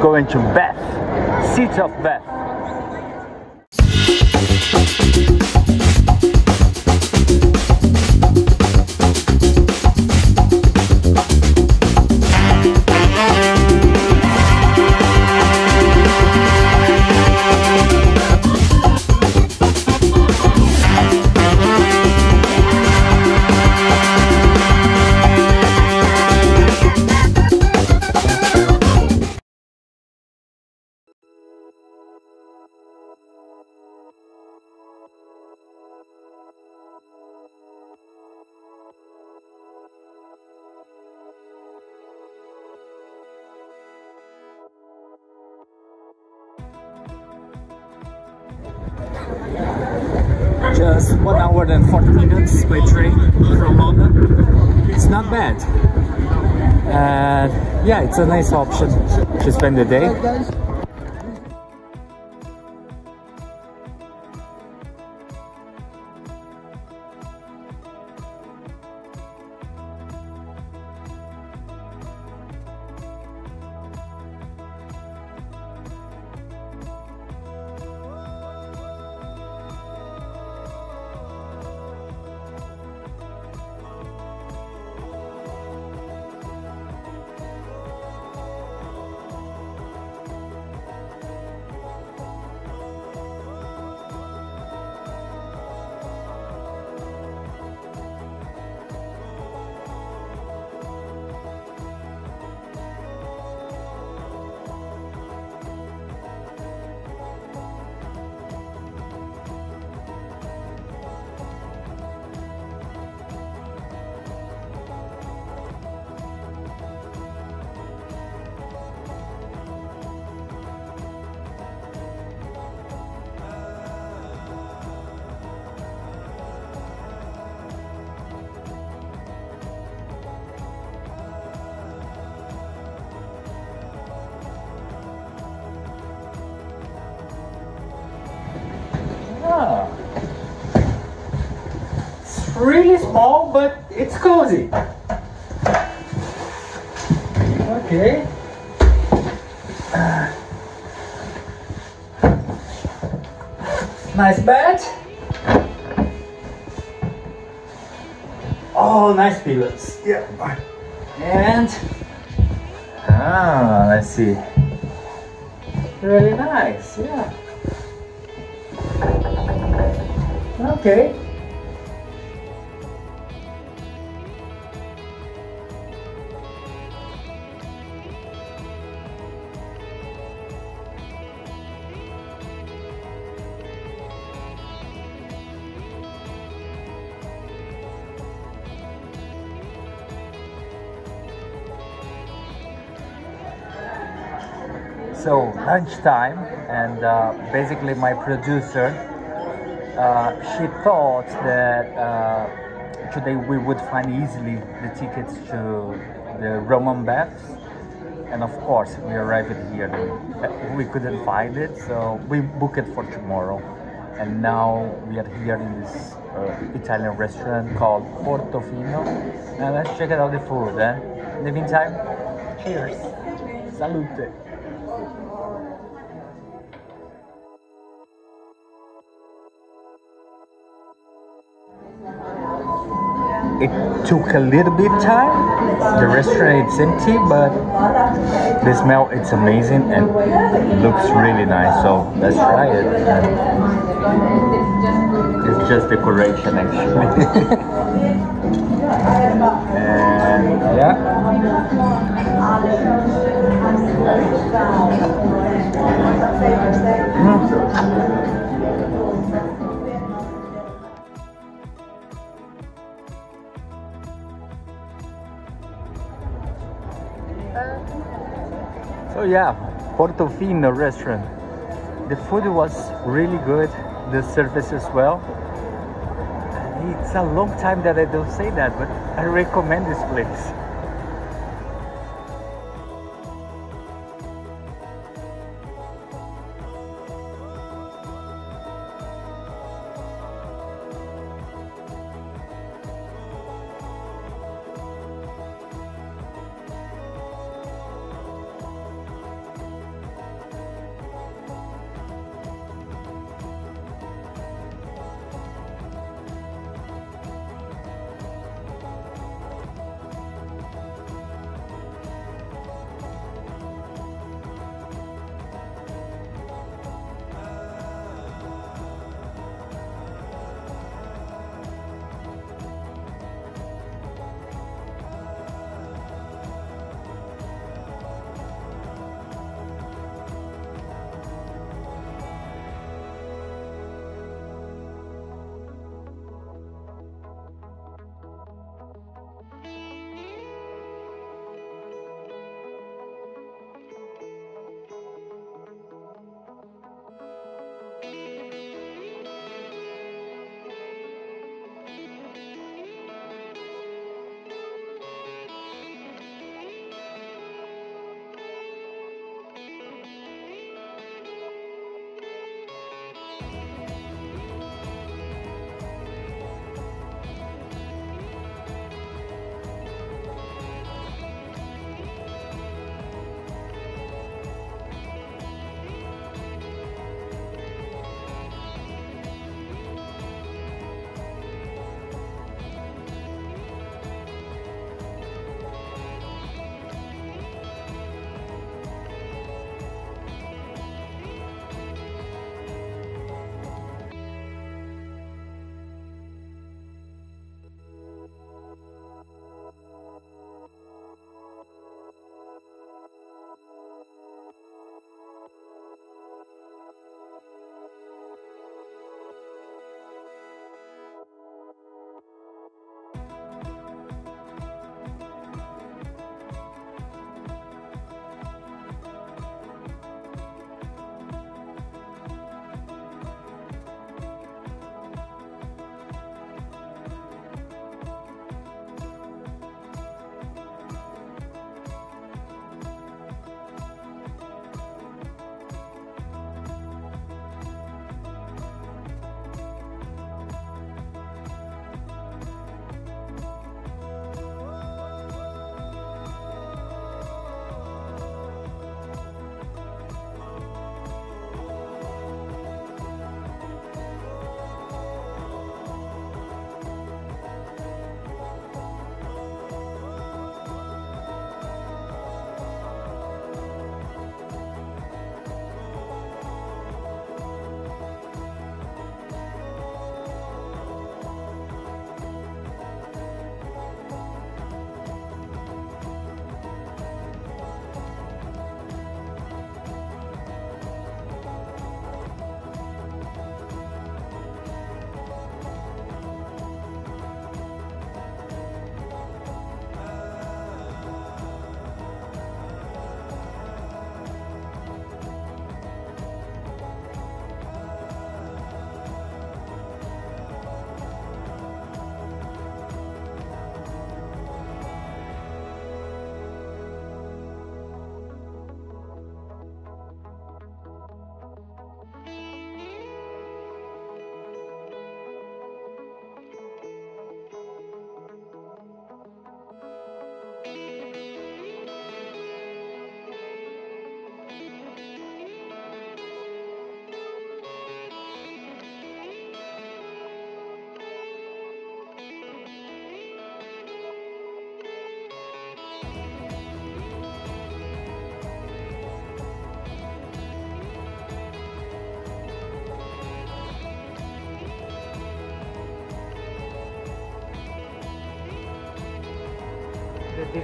Going to Bath, city of Bath. Just one hour and 40 minutes by train from London. It's not bad. And yeah, it's a nice option to spend the day. Really small, but it's cozy. Okay. Nice bed. Oh, nice pillows. Yeah. And ah, let's see. Really nice. Yeah. Okay. Lunchtime, and uh, basically my producer uh, she thought that uh, today we would find easily the tickets to the Roman baths. And of course, we arrived here. We couldn't find it, so we booked it for tomorrow. And now we are here in this uh, Italian restaurant called Portofino. and let's check out the food. Eh? In the meantime, cheers. Salute. It took a little bit time. The restaurant is empty but the smell it's amazing and looks really nice. So let's try it. It's just decoration actually. And yeah. Mm. Yeah, Portofino restaurant. The food was really good, the service as well. It's a long time that I don't say that, but I recommend this place.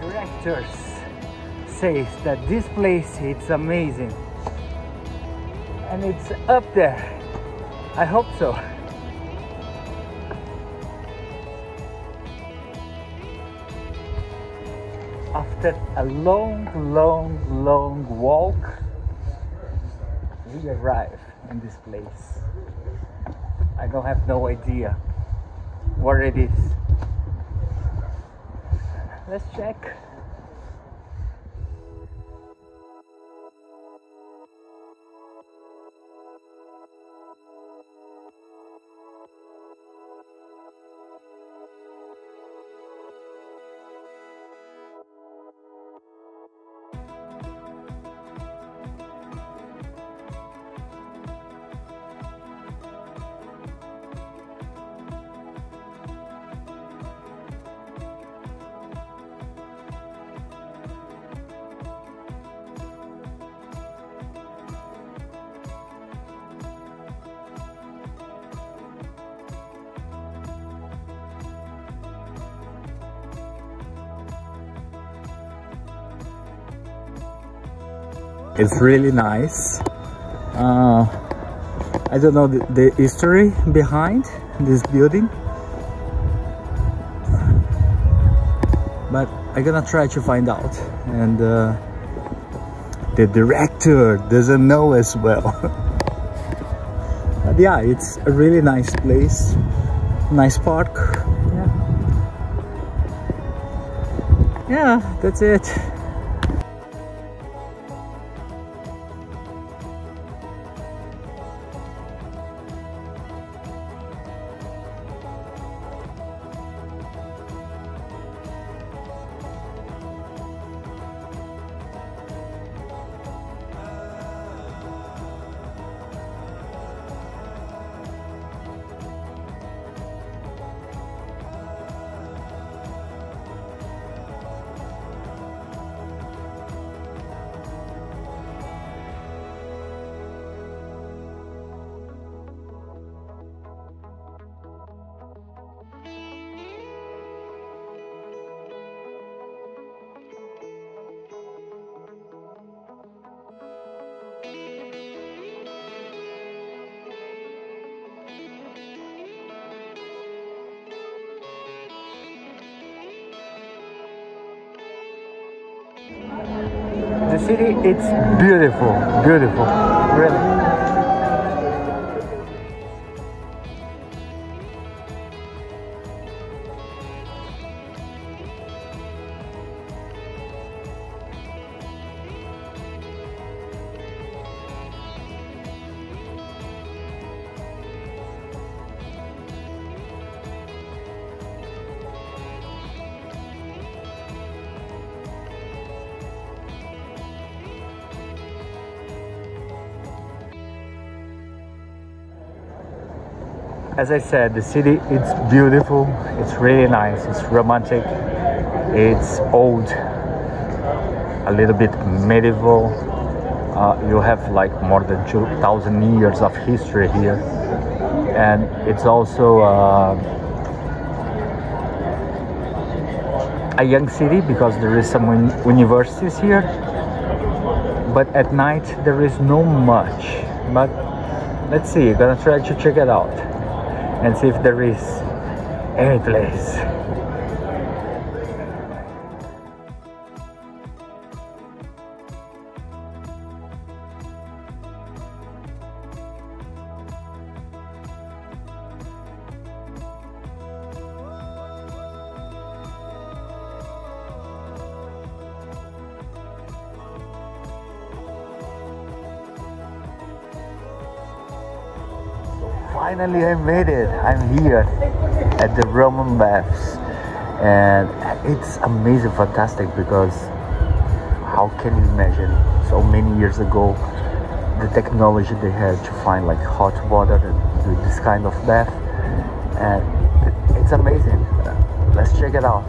Directors says that this place it's amazing. And it's up there. I hope so. After a long long long walk we arrive in this place. I don't have no idea where it is let's check It's really nice. Uh, I don't know the, the history behind this building. But I'm gonna try to find out. And uh, the director doesn't know as well. but yeah, it's a really nice place. Nice park. Yeah, yeah that's it. City, it's beautiful, beautiful, really. As I said, the city it's beautiful, it's really nice, it's romantic, it's old, a little bit medieval. Uh, you have like more than 2,000 years of history here, and it's also uh, a young city because there is some universities here. But at night there is no much. But let's see, gonna try to check it out and see if there is any place finally I made it. I'm here at the Roman baths and it's amazing, fantastic because how can you imagine so many years ago the technology they had to find like hot water and do this kind of bath and it's amazing. Let's check it out.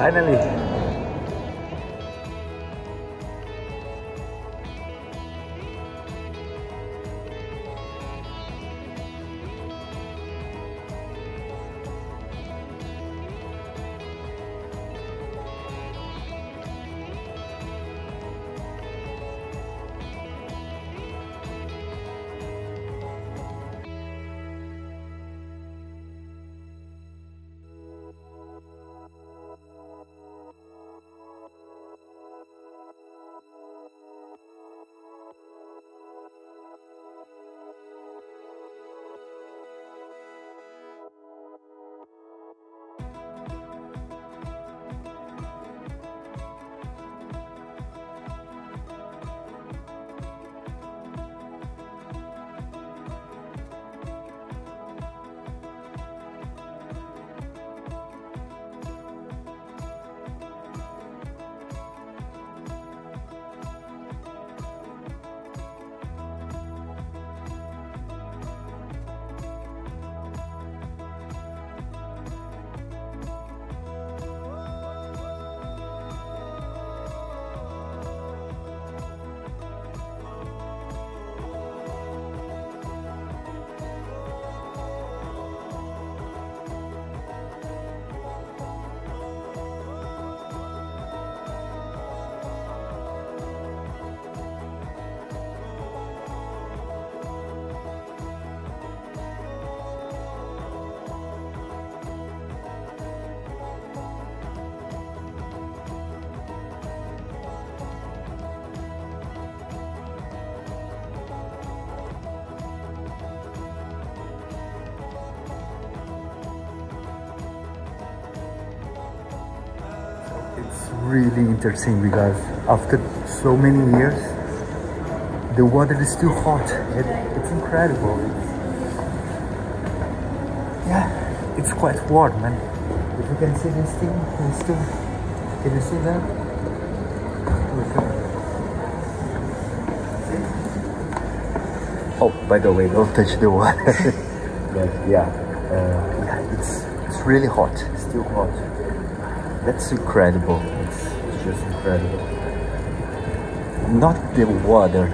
Finally. Really interesting because after so many years, the water is still hot. It, it's incredible. Yeah, it's quite warm, man if you can see this thing, it's still. Can you see that? Look at it. Oh, by the way, don't touch the water. but yeah, uh, yeah, it's it's really hot. It's still hot. That's incredible. It's, just incredible. Not the water,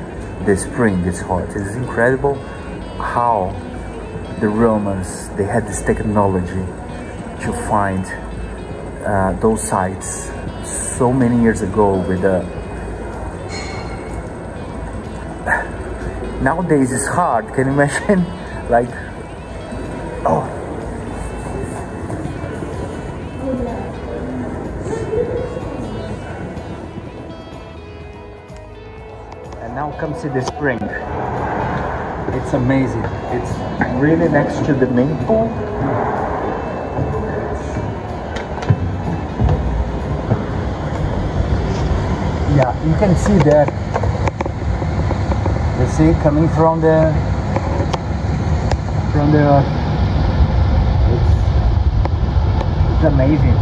the spring is hot. It's incredible how the Romans they had this technology to find uh, those sites so many years ago with the nowadays it's hard can you imagine like oh come see the spring. It's amazing. It's really next to the main pool. Yeah you can see that you see coming from the from the it's, it's amazing.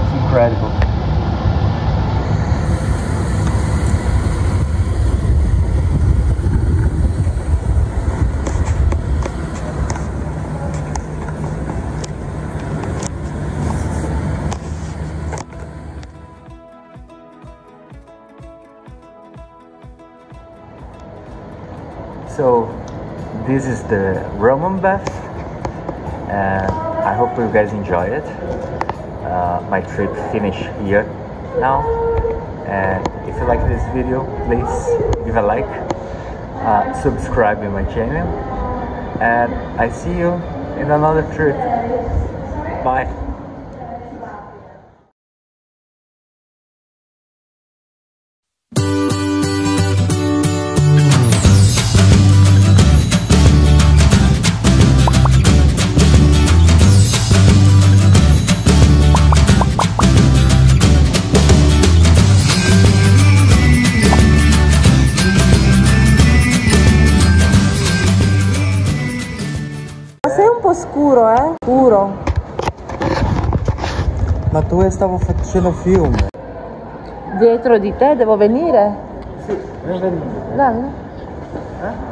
It's incredible this is the Roman bath and I hope you guys enjoy it. Uh, my trip finished here now and if you like this video please give a like, uh, subscribe in my channel and I see you in another trip. Bye. Tu stavo facendo film. Dietro di te devo venire? Sì, benvenuto. Dai. Eh?